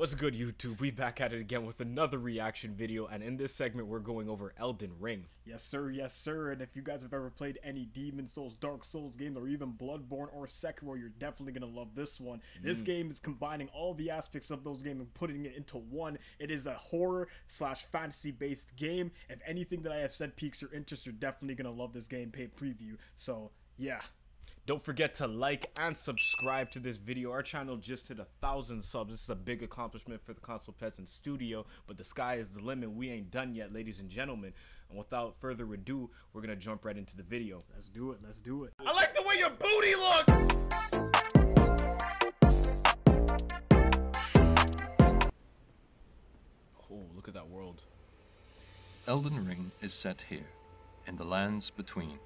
What's good YouTube? We back at it again with another reaction video and in this segment we're going over Elden Ring. Yes sir, yes sir, and if you guys have ever played any Demon Souls, Dark Souls games, or even Bloodborne or Sekiro, you're definitely gonna love this one. Mm. This game is combining all the aspects of those games and putting it into one. It is a horror slash fantasy based game. If anything that I have said piques your interest, you're definitely gonna love this game. Pay preview. So yeah, don't forget to like and subscribe to this video. Our channel just hit a thousand subs. This is a big accomplishment for the Console Peasant Studio, but the sky is the limit. We ain't done yet, ladies and gentlemen. And without further ado, we're gonna jump right into the video. Let's do it. Let's do it. I like the way your booty looks. Oh, look at that world. Elden Ring is set here, in the lands between.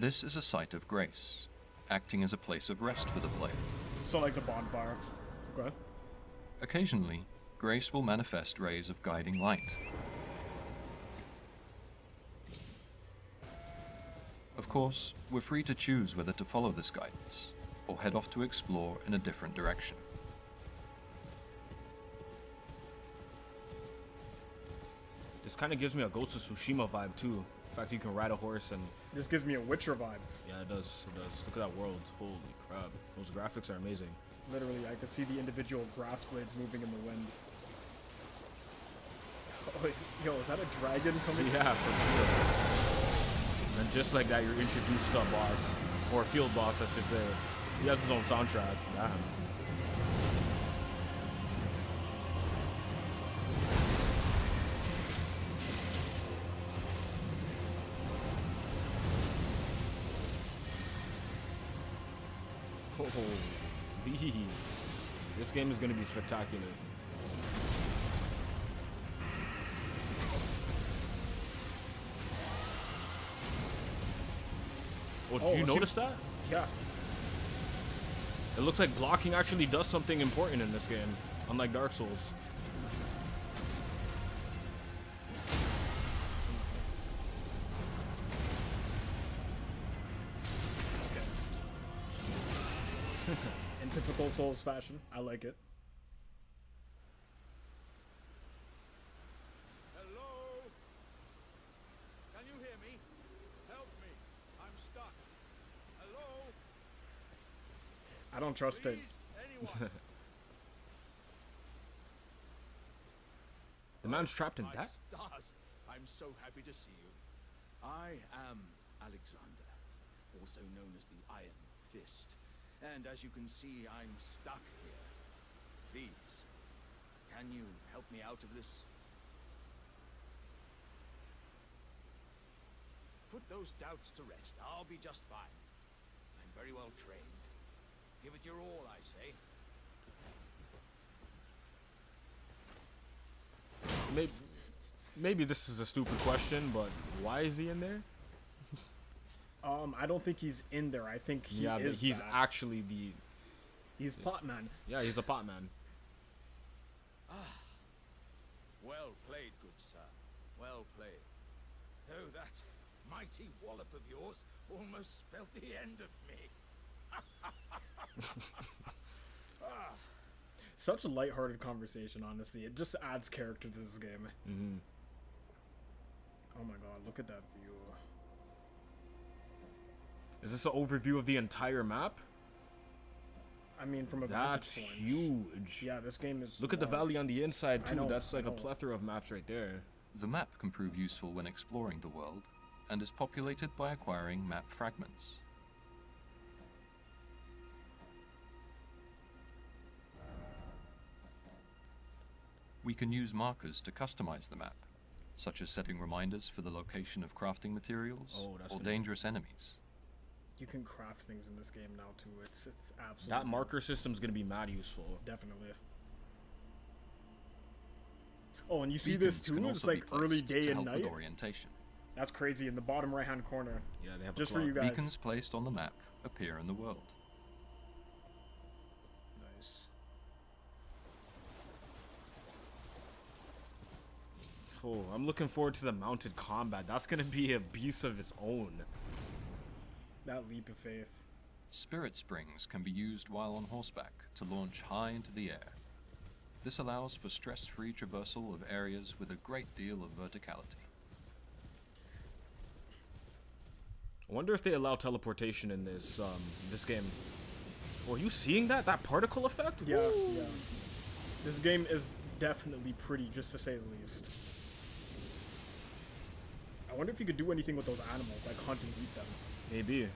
This is a site of grace, acting as a place of rest for the player. So like the bonfire. Okay. Occasionally, grace will manifest rays of guiding light. Of course, we're free to choose whether to follow this guidance, or head off to explore in a different direction. This kind of gives me a Ghost of Tsushima vibe too fact you can ride a horse and this gives me a Witcher vibe. Yeah, it does. It does. Look at that world. Holy crap! Those graphics are amazing. Literally, I can see the individual grass blades moving in the wind. Oh, yo, is that a dragon coming? Yeah, for real. And just like that, you're introduced to a boss or a field boss, I should say. He has his own soundtrack. Damn. This game is going to be spectacular. Oh, did oh, you notice that? Yeah. It looks like blocking actually does something important in this game, unlike Dark Souls. In typical Souls fashion. I like it. Hello? Can you hear me? Help me. I'm stuck. Hello? I don't trust Please, it. the man's trapped in My that? Stars. I'm so happy to see you. I am Alexander, also known as the Iron Fist. And as you can see, I'm stuck here. Please, can you help me out of this? Put those doubts to rest. I'll be just fine. I'm very well trained. Give it your all, I say. Maybe, maybe this is a stupid question, but why is he in there? Um, I don't think he's in there. I think he yeah, is. he's that. actually the. He's Potman. Yeah, he's a Potman. Ah, well played, good sir. Well played. Though that mighty wallop of yours almost spelled the end of me. ah. Such a light-hearted conversation, honestly. It just adds character to this game. Mm -hmm. Oh my god, look at that view. Is this an overview of the entire map? I mean, from a That's huge. Yeah, this game is. Look large. at the valley on the inside too. Know, That's like a plethora of maps right there. The map can prove useful when exploring the world, and is populated by acquiring map fragments. We can use markers to customize the map, such as setting reminders for the location of crafting materials oh, or dangerous enemies you can craft things in this game now too. It's it's absolutely that marker system is gonna be mad useful. Definitely. Oh, and you see this too? It's like early day and night. orientation. That's crazy in the bottom right hand corner. Yeah, they have just for you guys. Beacons placed on the map appear in the world. Nice. Oh, I'm looking forward to the mounted combat. That's gonna be a beast of its own that leap of faith. Spirit springs can be used while on horseback to launch high into the air. This allows for stress-free traversal of areas with a great deal of verticality. I wonder if they allow teleportation in this um this game. Oh, are you seeing that? That particle effect? Yeah, Woo! yeah. This game is definitely pretty, just to say the least. I wonder if you could do anything with those animals, like hunt and eat them. Maybe.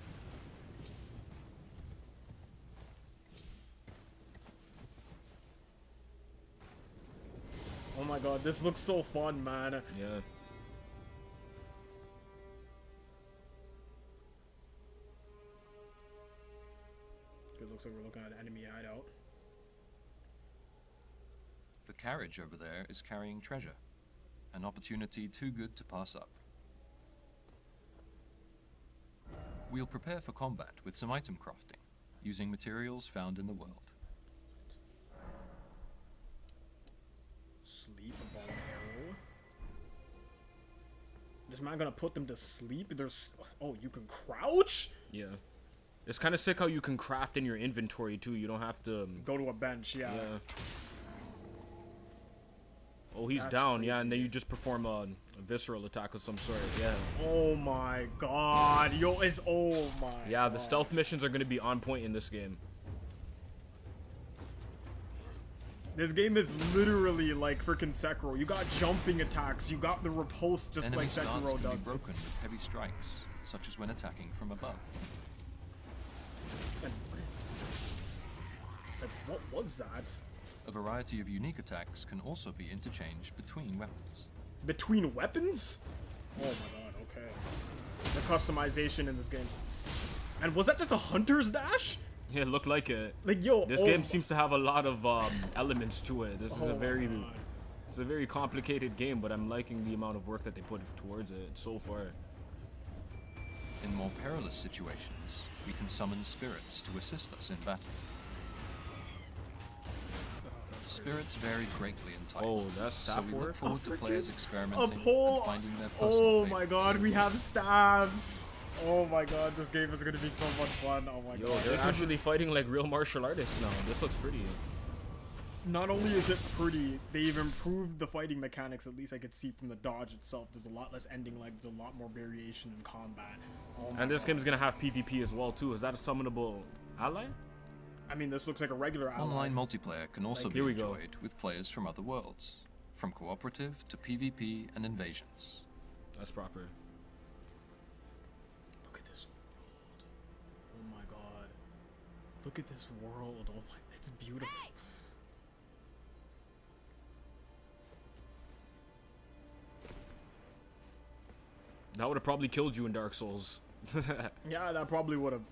Oh my god, this looks so fun, man. Yeah. It looks like we're looking at an enemy hideout. The carriage over there is carrying treasure, an opportunity too good to pass up. We'll prepare for combat with some item crafting, using materials found in the world. Sleep, a bow arrow. This man gonna put them to sleep? There's oh, you can crouch? Yeah. It's kind of sick how you can craft in your inventory too. You don't have to. Um, Go to a bench, yeah. yeah. Oh, he's That's down. Yeah, and then you just perform a, a visceral attack of some sort. Yeah. Oh my god, yo, it's oh my. Yeah, the god. stealth missions are gonna be on point in this game. This game is literally like freaking Sekiro. You got jumping attacks, you got the repulse just Enemy like stance Sekiro can be broken with heavy strikes, such as when attacking from above. and what is like, what was that? A variety of unique attacks can also be interchanged between weapons. Between weapons? Oh my god, okay. The customization in this game. And was that just a hunter's dash? Yeah, it looked like it. Like yo, This oh game seems to have a lot of um, elements to it. This is oh a very, it's a very complicated game, but I'm liking the amount of work that they put towards it so far. In more perilous situations, we can summon spirits to assist us in battle. Spirits vary greatly in type, Oh, that's so we look forward A to players experimenting pole. and finding their oh personal Oh my god, we have stabs. Oh my god, this game is gonna be so much fun. Oh my Yo, god. they're actually fighting like real martial artists now. This looks pretty. not only is it pretty, they've improved the fighting mechanics. At least I could see from the dodge itself. There's a lot less ending lag. There's a lot more variation in combat. Oh And this God. is gonna have PvP as well too. Is that a summonable ally? I mean, this looks like a regular ally. Online multiplayer can also Like, be here we go. enjoyed with players from other worlds, from cooperative to PvP and invasions. That's proper. Look at this world. Oh my god. Look at this world. Oh my, it's beautiful. That would have probably killed you in Dark Souls. Yeah, that probably would have.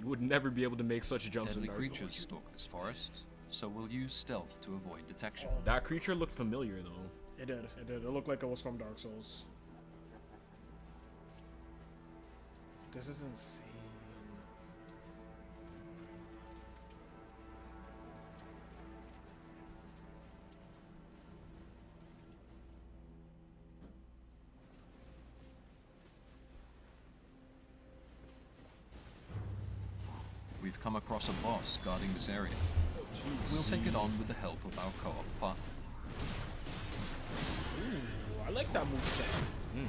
You would never be able to make such jumps in Deadly Dark creatures Souls. stalk this forest, so we'll use stealth to avoid detection. That creature looked familiar though. It did. It did. It looked like it was from Dark Souls. This is insane. We've come across a boss guarding this area. We'll take it on with the help of our co-op partner. Ooh, I like that move set. Hmm.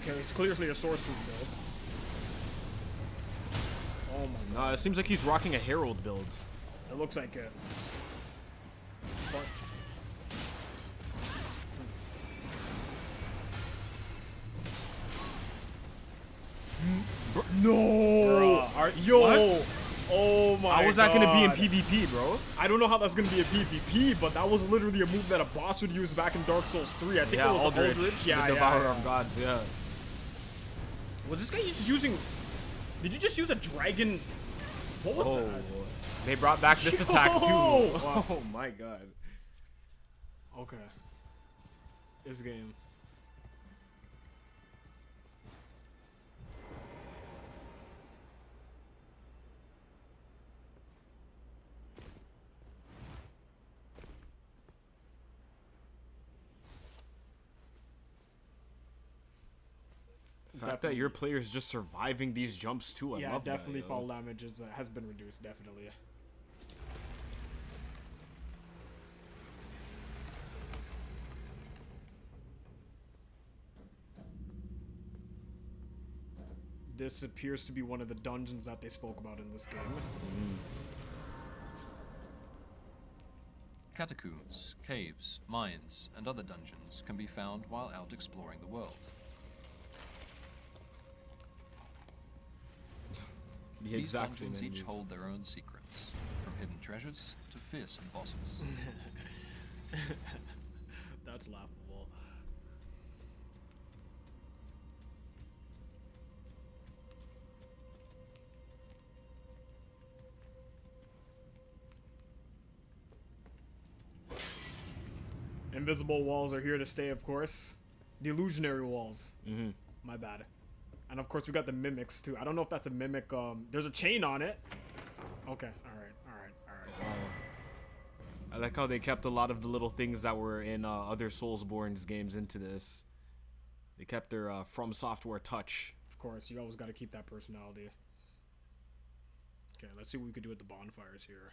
Okay, it's clearly a sorcery build. Oh my god. Nah, it seems like he's rocking a Herald build. It looks like it. How was that gonna be in PvP, bro? I don't know how that's gonna be a PvP, but that was literally a move that a boss would use back in Dark Souls 3. I think Yeah, it was Aldrich, Aldrich. Yeah, yeah, Devourer yeah. of Gods. Yeah. Was this guy just using? Did you just use a dragon? What was Oh, that? they brought back this attack too. Yo! Oh my god. Okay. This game. Fact that your player is just surviving these jumps too, I yeah, love definitely that. yo. fall damage is, uh, has been reduced. Definitely. This appears to be one of the dungeons that they spoke about in this game. Catacombs, caves, mines, and other dungeons can be found while out exploring the world. The These exact same dungeons each hold their own secrets, from hidden treasures to fearsome bosses. That's laughable. Invisible walls are here to stay, of course. The illusionary walls. Mhm. My bad. And of course, we got the mimics too. I don't know if that's a mimic. Um, there's a chain on it. Okay. All right. All right. All right. I like how they kept a lot of the little things that were in uh, other Soulsborne's games into this. They kept their uh, From Software touch. Of course, you always got to keep that personality. Okay, let's see what we could do with the bonfires here.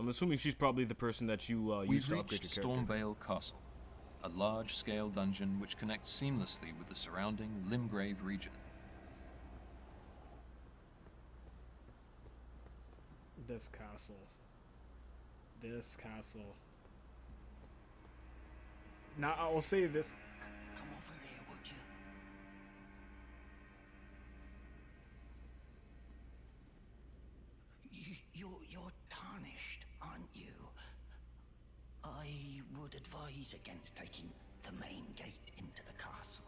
So I'm assuming she's probably the person that you uh, We've used to upgrade reached your character. Stormveil Castle, a large-scale dungeon which connects seamlessly with the surrounding Limgrave region. This castle. This castle. Now I will say this. Advise against taking the main gate into the castle.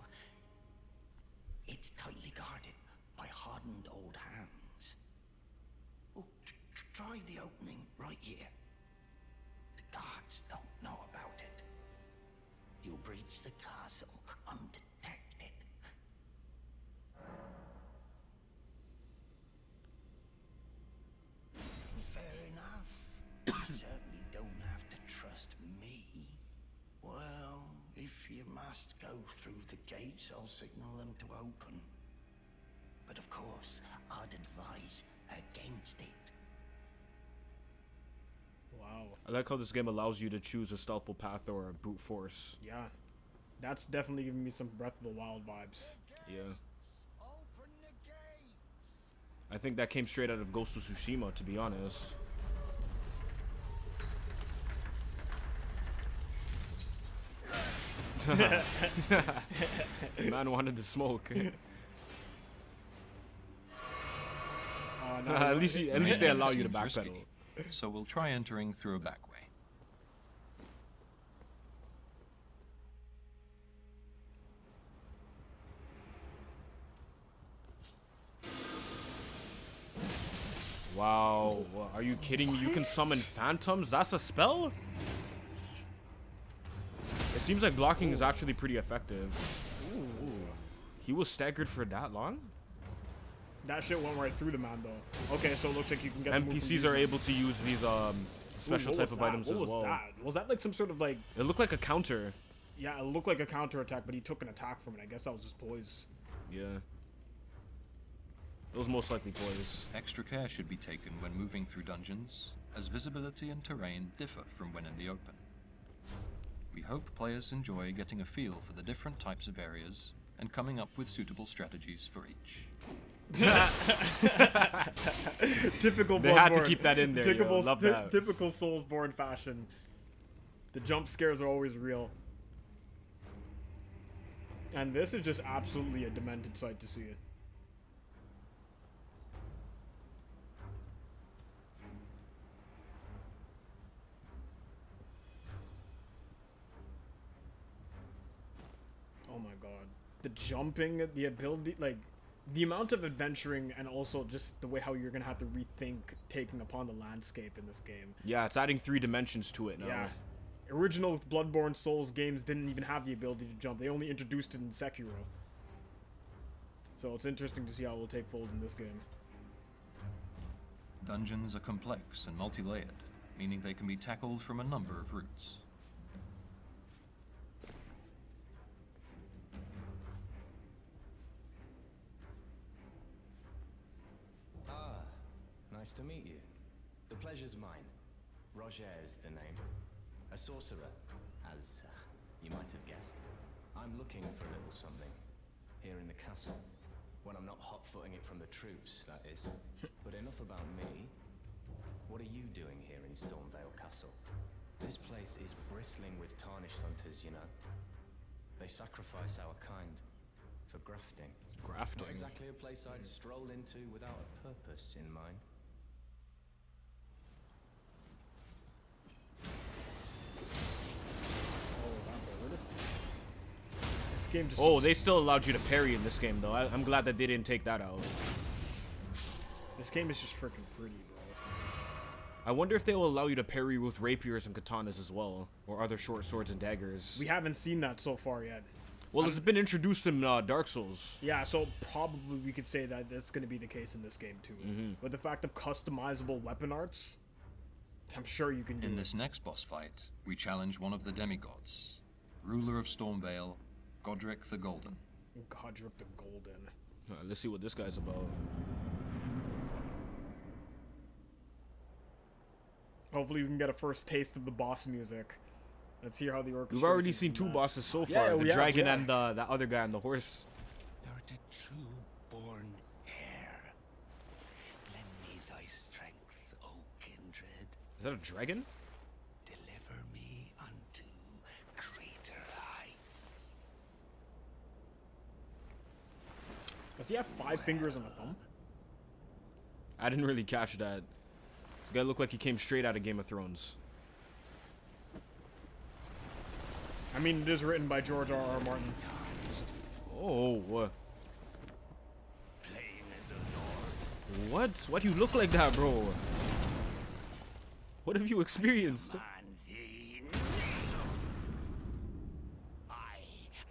It's tightly guarded by hardened old hands. Oh, tr- tr- try the opening right here. The guards don't know about it. You'll breach the castle I'll signal them to open. But of course, I'd advise against it. Wow. I like how this game allows you to choose a stealthful path or a brute force. Yeah. That's definitely giving me some Breath of the Wild vibes. Yeah. Open the gates! I think that came straight out of Ghost of Tsushima, to be honest. Man wanted the smoke. Uh, now at least, you, at least they allow you to backpedal. risky, So we'll try entering through a back way. Wow, are you kidding me? You can summon phantoms? That's a spell? It seems like blocking is actually pretty effective. Ooh. He was staggered for that long? that shit went right through the man though. Okay, so it looks like you can get. the NPCs are able to use these um special what type was of that? items what as was well. That? Was that like some sort of like? It looked like a counter. Yeah, it looked like a counter attack, but he took an attack from it. I guess that was just poise. Yeah. It was most likely poise. Extra care should be taken when moving through dungeons, as visibility and terrain differ from when in the open. We hope players enjoy getting a feel for the different types of areas and coming up with suitable strategies for each. typical. They Bloodborne. had to keep that in there. Typical, that. typical Soulsborne fashion. The jump scares are always real. And this is just absolutely a demented sight to see. The jumping, the ability, like, the amount of adventuring and also just the way how you're gonna have to rethink taking upon the landscape in this game. Yeah, it's adding three dimensions to it now. Yeah. Original Bloodborne Souls games didn't even have the ability to jump. They only introduced it in Sekiro. So it's interesting to see how it will take fold in this game. Dungeons are complex and multi-layered, meaning they can be tackled from a number of routes. Nice to meet you. The pleasure's mine. Rogier is the name. A sorcerer, as uh, you might have guessed. I'm looking for a little something here in the castle. When I'm not hot-footing it from the troops, that is. but enough about me. What are you doing here in Stormveil Castle? This place is bristling with tarnished hunters, you know. They sacrifice our kind for grafting. Grafting. Not exactly a place I'd stroll into without a purpose in mind. This game just Oh, they still allowed you to parry in this game, though. I, I'm glad that they didn't take that out. this game is just freaking pretty, bro. I wonder if they will allow you to parry with rapiers and katanas as well, or other short swords and daggers. We haven't seen that so far yet. well, it's been introduced in uh, Dark Souls. Yeah, so probably we could say that that's going to be the case in this game too. Mm-hmm. With the fact of customizable weapon arts, I'm sure you can do In it. this next boss fight, we challenge one of the demigods, ruler of Stormveil, Godrick the Golden. Godrick the Golden. All right, let's see what this guy's about. Hopefully, we can get a first taste of the boss music. Let's hear how the orchestra. We've already seen two bosses so far: we the have, dragon yeah. and the that other guy on the horse. Thou art a true born heir. Lend me thy strength, O kindred. Is that a dragon? Does he have five fingers on a thumb? I didn't really catch that. This guy looked like he came straight out of Game of Thrones. I mean, it is written by George R. R. Martin. Oh, uh, Plain as a lord. what? Why do you look like that, bro? What have you experienced? Man thee I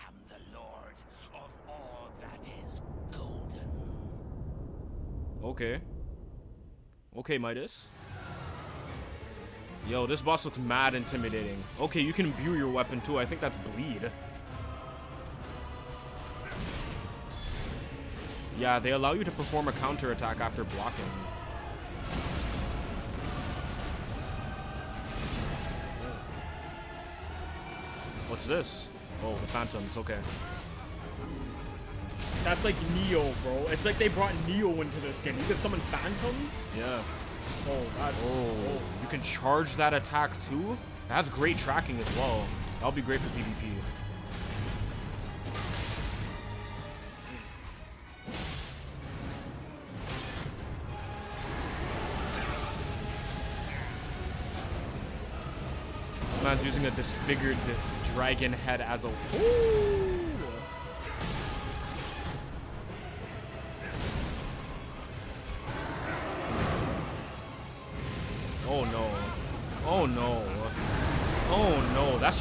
am the lord of all that is golden. Okay. Okay, Midas. Yo, this boss looks mad intimidating. Okay, you can imbue your weapon too. I think that's bleed. Yeah, they allow you to perform a counterattack after blocking. What's this? Oh, the phantoms. Okay. That's like Neo, bro. It's like they brought Neo into this game. You can summon phantoms. Yeah. Oh, that's. Oh, oh. you can charge that attack too? That's great tracking as well. That'll be great for PvP. This man's using a disfigured dragon head as a. Ooh!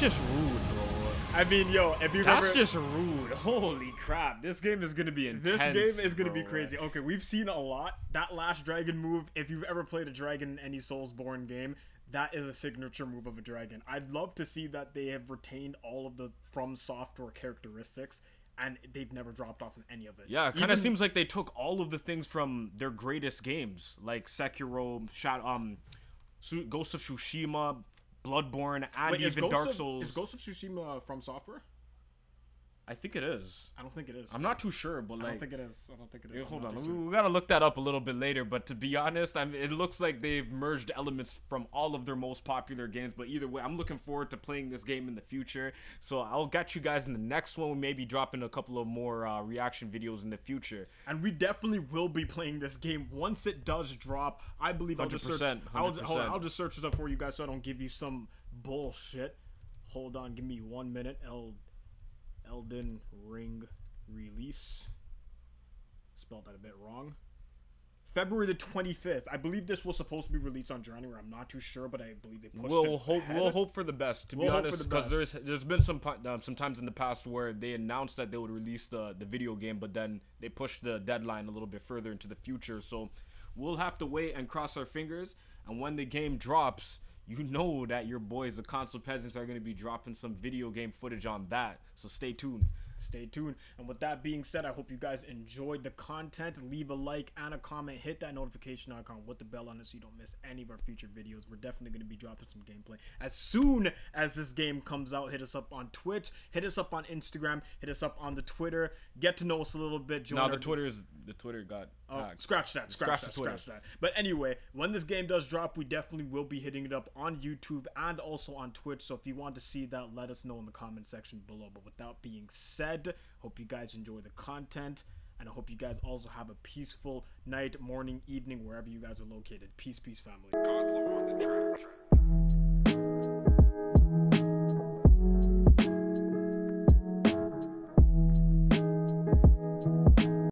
Just rude, bro. I mean, yo, if you That's just rude. Holy crap. This game is gonna be intense. This game is gonna be bro. crazy. Okay, we've seen a lot. That last dragon move, if you've ever played a dragon in any Soulsborne game, that is a signature move of a dragon. I'd love to see that they have retained all of the From Software characteristics and they've never dropped off in any of it. Yeah, it kind of seems like they took all of the things from their greatest games, like Sekiro, Shadow, um, Ghost of Tsushima, Bloodborne, and Wait, even Dark of- Souls. Is Ghost of Tsushima from Software? I think it is. I don't think it is. I'm not too sure, but like. I don't think it is. I don't think it is. Hold on, we, sure. we gotta look that up a little bit later. But to be honest, I mean, it looks like they've merged elements from all of their most popular games. But either way, I'm looking forward to playing this game in the future. So I'll get you guys in the next one. We may be dropping a couple of more uh, reaction videos in the future. And we definitely will be playing this game once it does drop. I believe I'll just search. 100%, I'll, hold on, 100%. I'll just search it up for you guys so I don't give you some bullshit. Hold on, give me one minute. El, Elden Ring release. Spelled that a bit wrong. February the 25th. I believe this was supposed to be released on January. I'm not too sure, but I believe they pushed We'll it. hope. ahead. We'll hope for the best. To We'll be honest, because best. there's there's been some um, some times in the past where they announced that they would release the the video game, but then they pushed the deadline a little bit further into the future. So we'll have to wait and cross our fingers. And when the game drops, you know that your boys, the console peasants, are going to be dropping some video game footage on that. So stay tuned. stay tuned. And with that being said, I hope you guys enjoyed the content. Leave a like and a comment. Hit that notification icon with the bell on it so you don't miss any of our future videos. We're definitely going to be dropping some gameplay as soon as this game comes out. Hit us up on Twitch. Hit us up on Instagram. Hit us up on the Twitter. Get to know us a little bit. Join Now our- the Twitter is the Twitter got Oh, hacked. scratch that, scratch, Scratch that, Twitter. scratch that. But anyway, when this game does drop, we definitely will be hitting it up on YouTube and also on Twitch. So if you want to see that, let us know in the comment section below. But with that being said, hope you guys enjoy the content. And I hope you guys also have a peaceful night, morning, evening, wherever you guys are located. Peace, peace, family.